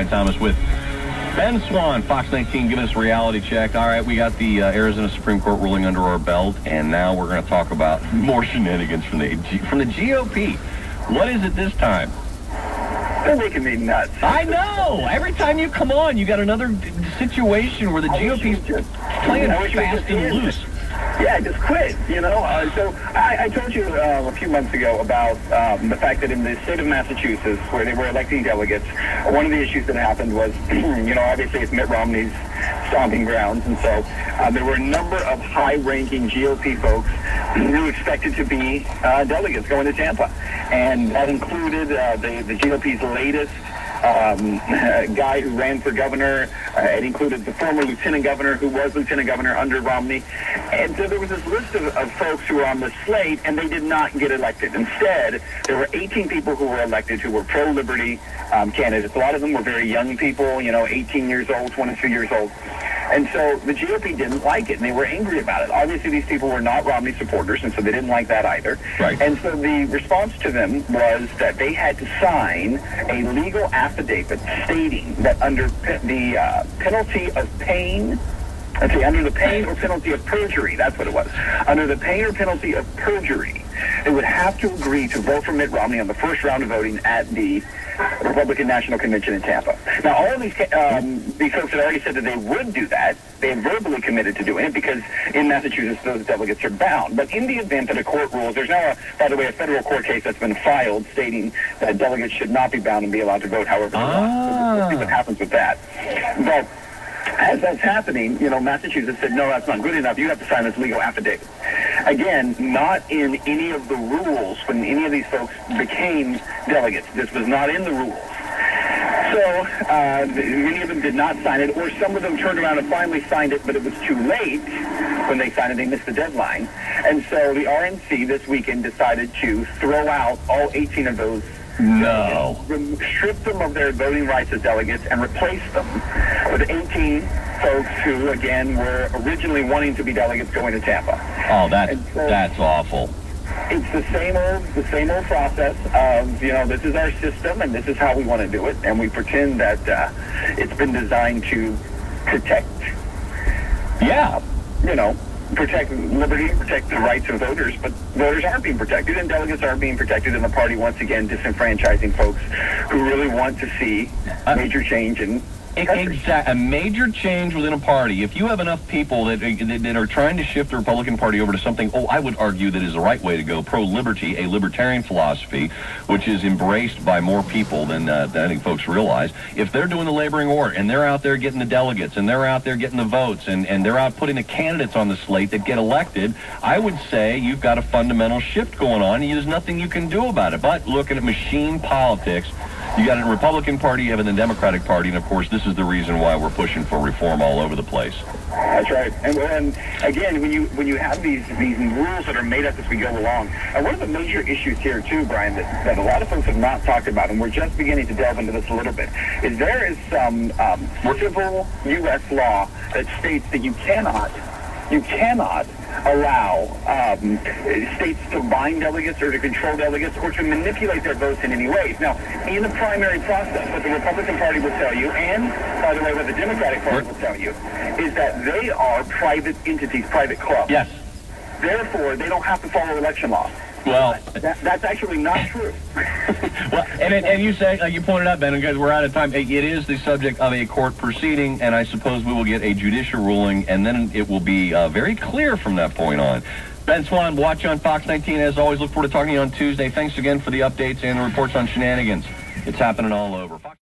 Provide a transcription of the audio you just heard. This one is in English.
Brian Thomas with Ben Swann, Fox 19, giving us a reality check. All right, we got the uh, Arizona Supreme Court ruling under our belt, and now we're going to talk about more shenanigans from the G- from the GOP. What is it this time? They're making me nuts. I know. Every time you come on, you got another d- situation where the GOP's playing I wish we fast just and loose. Yeah, just quit, you know. Uh, so I, I told you uh, a few months ago about um, the fact that in the state of Massachusetts, where they were electing delegates, one of the issues that happened was, you know, obviously it's Mitt Romney's stomping grounds, and so uh, there were a number of high-ranking GOP folks who expected to be uh, delegates going to Tampa, and that included uh, the, the GOP's latest um, guy who ran for governor. Uh, it included the former lieutenant governor who was lieutenant governor under Romney. And so there was this list of, of folks who were on the slate, and they did not get elected. Instead, there were 18 people who were elected who were pro-liberty um, candidates. A lot of them were very young people, you know, 18 years old, 22 years old. And so the GOP didn't like it, and they were angry about it. Obviously, these people were not Romney supporters, and so they didn't like that either. Right. And so the response to them was that they had to sign a legal affidavit stating that under the uh, penalty of pain, let's see, under the pain or penalty of perjury, that's what it was, under the pain or penalty of perjury, they would have to agree to vote for Mitt Romney on the first round of voting at the Republican National Convention in Tampa. Now, all of these um, these folks had already said that they would do that. They had verbally committed to doing it because in Massachusetts those delegates are bound. But in the event that a court rules, there's now, a, by the way, a federal court case that's been filed stating that delegates should not be bound and be allowed to vote however they want. So we'll see what happens with that. But as that's happening, you know, Massachusetts said, no, that's not good enough. You have to sign this legal affidavit. Again, not in any of the rules when any of these folks became delegates. This was not in the rules. So uh, many of them did not sign it, or some of them turned around and finally signed it, but it was too late when they signed it. They missed the deadline. And so the RNC this weekend decided to throw out all 18 of those No. strip them of their voting rights as delegates and replace them with 18 folks who, again, were originally wanting to be delegates going to Tampa. Oh, that's so- that's awful. It's the same old, the same old process of, you know, this is our system and this is how we want to do it, and we pretend that uh, it's been designed to protect, Yeah. you know, protect liberty, protect the rights of voters, but voters aren't being protected, and delegates aren't being protected, and the party once again disenfranchising folks who really want to see major change in. Exactly. A major change within a party. If you have enough people that, that that are trying to shift the Republican Party over to something, oh, I would argue that is the right way to go, pro-liberty, a libertarian philosophy, which is embraced by more people than, uh, than I think folks realize. If they're doing the laboring war and they're out there getting the delegates and they're out there getting the votes and, and they're out putting the candidates on the slate that get elected, I would say you've got a fundamental shift going on and there's nothing you can do about it. But looking at machine politics, you got a Republican Party, you have the Democratic Party, and of course, this is the reason why we're pushing for reform all over the place. That's right. And, and again, when you when you have these these rules that are made up as we go along, and one of the major issues here too, Brian, that, that a lot of folks have not talked about, and we're just beginning to delve into this a little bit, is there is some um, civil U.S. law that states that you cannot you cannot allow um, states to bind delegates or to control delegates or to manipulate their votes in any ways. Now, in the primary process, what the Republican Party will tell you, and by the way, what the Democratic Party will tell you, is that they are private entities, private clubs. Yes. Therefore, they don't have to follow election law. Well, That, that's actually not true. well, and, and you say, like you pointed out, Ben, because we're out of time, it is the subject of a court proceeding, and I suppose we will get a judicial ruling, and then it will be uh, very clear from that point on. Ben Swann, watch on Fox 19. As always, look forward to talking to you on Tuesday. Thanks again for the updates and the reports on shenanigans. It's happening all over.